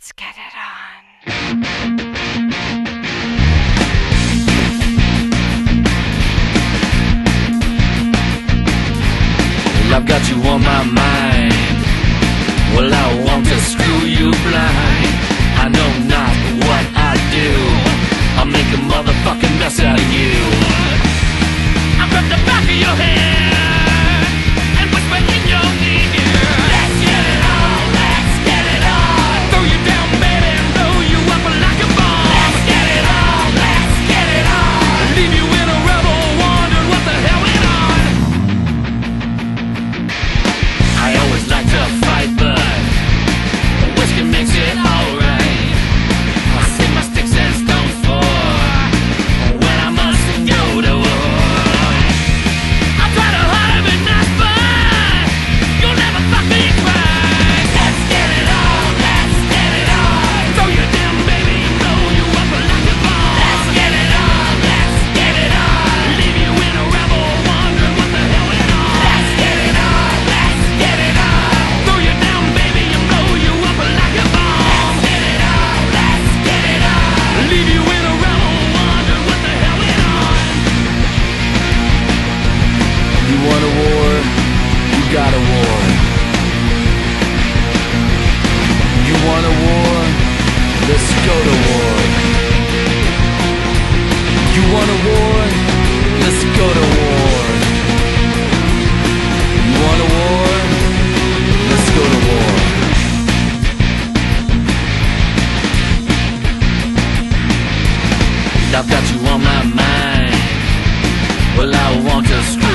Let's get it on. I've got you on my mind. Well, I want to screw you blind. I know not what I do. I'll make a motherfucking mess out of you. not a war. You want a war? Let's go to war. You want a war? Let's go to war. You want a war? Let's go to war. I've got you on my mind. Well, I want to